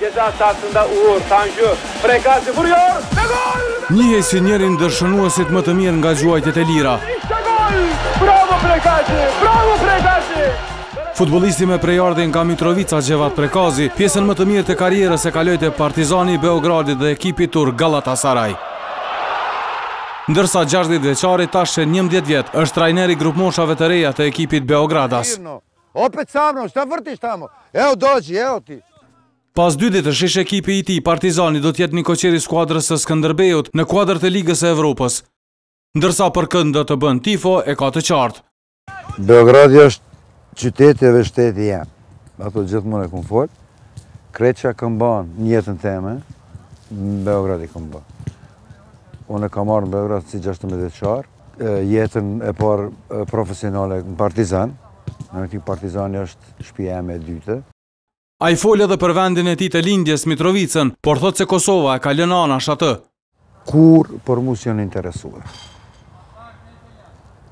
Geza sahasında Uğur Tanju frekat vuruyor ve gol! Njihej si njëri ndër shënuesit më të mirë nga gjuajtjet e lira. Ishte gol! Bravo Prekazi! Bravo Prekazi! Futbollisti me prejardhje nga Mitrovica Xhevat Prekazi, pjesën më të mirë të karrierës e kaloi te Partizani i Beogradit dhe ekipi turk Galatasaray. Ndërsa 60 vjeçari tash e njëmbëdhjetë vjet është trajner i grupmoshave të reja të ekipit beogradas. Opet samo, šta vrtiš tamo? E, o dođi, e o ti. Pas dy ditësh ish ekipi i tij, Partizani do të jetë nikoqir i skuadrës së Skënderbeut, në kuadër të Ligës së Evropës. Ndërsa për kënd do të bën tifo, e ka të qartë. Beogradi është qyteti dhe shteti jem. Ato gjithmonë e kam fort. Krejt çka kam ban në jetën teme, në Beograd i kam ban. Unë kam ardh në Beograd si 16 vjeçar. jetën e parë profesionale në Partizan. Në momentin Partizani është shpija eme e dytë. Ai fol edhe për vendin e tij të lindjes, Mitrovicën, por thotë se Kosova e ka lënë anash atë. Kurrë për mu s'janë interesu.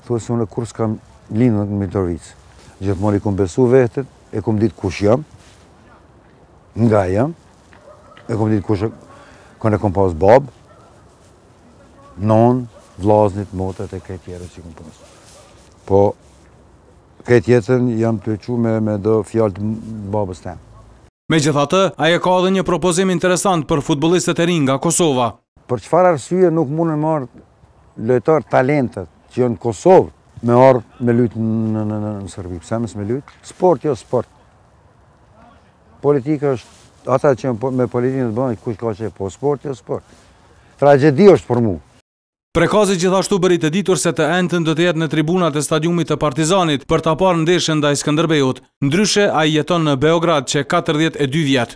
Thu se unë kurrë s'kam lind në Mitrovicë. Gjithmonë i kom besu vetes, e kom ditë kush jam, nga jam, e kom ditë kush, kënd e kom pas babë, nanë, vllaznit, motrat e krejt tjerë që kom pasë. Po, krejt jetën jam tu ec me, me do fjalë të babës tem. Megjithatë, ai e ka edhe një propozim interesant për futbollistët e rinj nga Kosova. Për çfarë arsye nuk munden, marr lojtarë talentet që janë n'Kosovë me ardhë me lujt në, në, në, në Serbi? Pse mos me lujt? Sport, jo sport. Politika është ata që janë po, me politikën të bëjnë kush çka, që po, sport jo sport. Tragjedi është për mu. Prekazi gjithashtu bëri të ditur se të enjten do të jetë në tribunat e stadiumit të Partizanit për ta parë ndeshjen ndaj Skënderbeut. Ndryshe, ai jeton në Beograd që katërdhjetë e dy vjet.